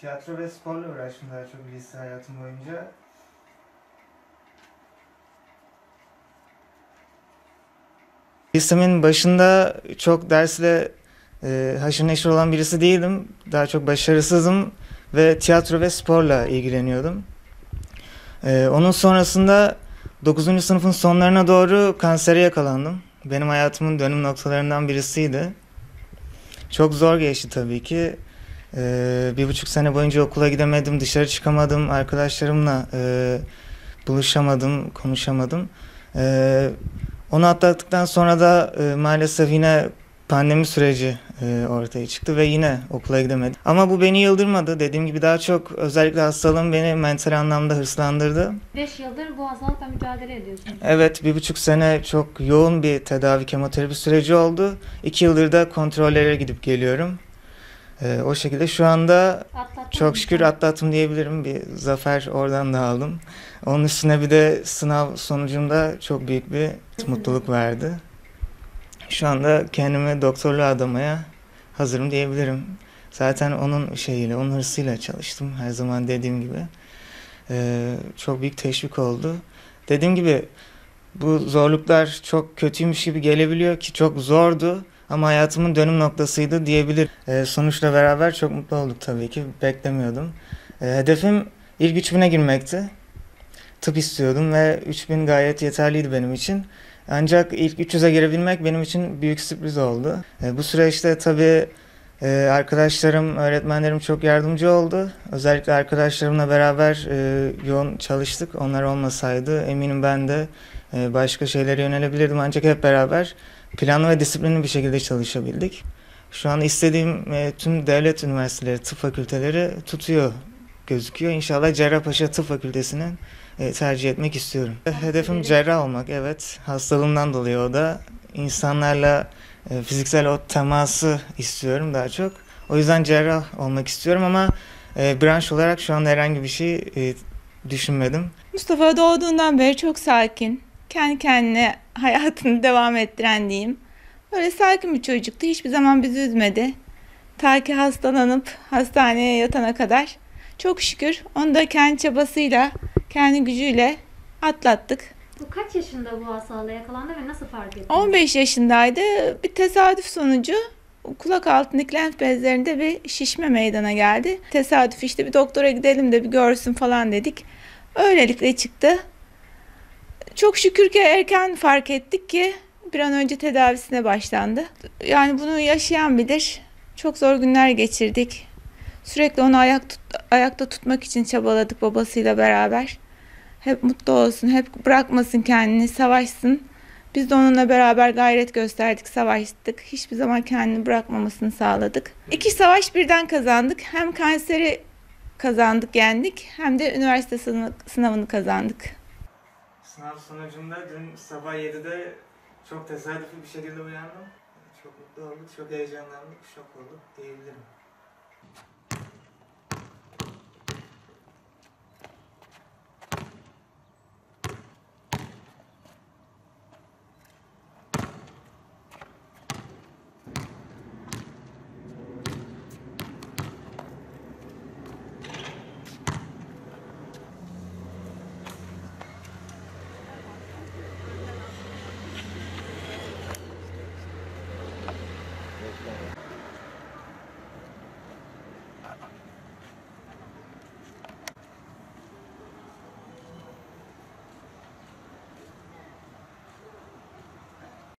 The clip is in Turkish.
Tiyatro ve sporla uğraştım daha çok lise hayatım boyunca. Lisemin başında çok dersle e, haşır neşir olan birisi değildim. Daha çok başarısızım ve tiyatro ve sporla ilgileniyordum. E, onun sonrasında 9. sınıfın sonlarına doğru kansere yakalandım. Benim hayatımın dönüm noktalarından birisiydi. Çok zor geçti tabii ki. Ee, bir buçuk sene boyunca okula gidemedim, dışarı çıkamadım, arkadaşlarımla e, buluşamadım, konuşamadım. Ee, onu atlattıktan sonra da e, maalesef yine pandemi süreci e, ortaya çıktı ve yine okula gidemedim. Ama bu beni yıldırmadı. Dediğim gibi daha çok özellikle hastalığım beni mental anlamda hırslandırdı. 5 yıldır bu hastalıkla mücadele ediyorsunuz. Evet bir buçuk sene çok yoğun bir tedavi kemoterapi süreci oldu. İki yıldır da kontrollere gidip geliyorum. Ee, o şekilde şu anda Atlattınız çok şükür atlattım diyebilirim. Bir zafer oradan da aldım. Onun üstüne bir de sınav sonucunda çok büyük bir mutluluk verdi. Şu anda kendimi doktorluğa adamaya hazırım diyebilirim. Zaten onun şeyiyle, onun hırsıyla çalıştım her zaman dediğim gibi. Ee, çok büyük teşvik oldu. Dediğim gibi bu zorluklar çok kötüymüş gibi gelebiliyor ki çok zordu ama hayatımın dönüm noktasıydı diyebilir. Ee, sonuçla beraber çok mutlu olduk tabii ki. Beklemiyordum. Ee, hedefim ilk 3000'e girmekti. Tıp istiyordum ve 3000 gayet yeterliydi benim için. Ancak ilk 300'e girebilmek benim için büyük sürpriz oldu. Ee, bu süreçte tabii e, arkadaşlarım, öğretmenlerim çok yardımcı oldu. Özellikle arkadaşlarımla beraber e, yoğun çalıştık. Onlar olmasaydı eminim ben de e, başka şeylere yönelebilirdim. Ancak hep beraber planlı ve disiplinli bir şekilde çalışabildik. Şu an istediğim e, tüm devlet üniversiteleri, tıp fakülteleri tutuyor gözüküyor. İnşallah Cerrahpaşa Tıp Fakültesini e, tercih etmek istiyorum. Hedefim cerrah olmak evet. Hastalığımdan dolayı o da. insanlarla e, fiziksel o teması istiyorum daha çok. O yüzden cerrah olmak istiyorum ama e, branş olarak şu anda herhangi bir şey e, düşünmedim. Mustafa doğduğundan beri çok sakin. Kendi kendine hayatını devam ettiren diyeyim. Böyle sakin bir çocuktu. Hiçbir zaman bizi üzmedi. Ta ki hastalanıp hastaneye yatana kadar. Çok şükür onu da kendi çabasıyla, kendi gücüyle atlattık. Bu kaç yaşında bu hastalığa yakalandı ve nasıl fark ettiniz? 15 yaşındaydı. Bir tesadüf sonucu kulak altındaki lenf bezlerinde bir şişme meydana geldi. Tesadüf işte bir doktora gidelim de bir görsün falan dedik. Öylelikle çıktı. Çok şükür ki erken fark ettik ki bir an önce tedavisine başlandı. Yani bunu yaşayan bilir. Çok zor günler geçirdik. Sürekli onu ayak tut- ayakta tutmak için çabaladık babasıyla beraber. Hep mutlu olsun, hep bırakmasın kendini, savaşsın. Biz de onunla beraber gayret gösterdik, savaştık. Hiçbir zaman kendini bırakmamasını sağladık. İki savaş birden kazandık. Hem kanseri kazandık, yendik. Hem de üniversite sınavını kazandık. Sınav sonucunda dün sabah 7'de çok tesadüfi bir şekilde uyandım. Çok mutlu olduk, çok heyecanlandık, şok olduk diyebilirim.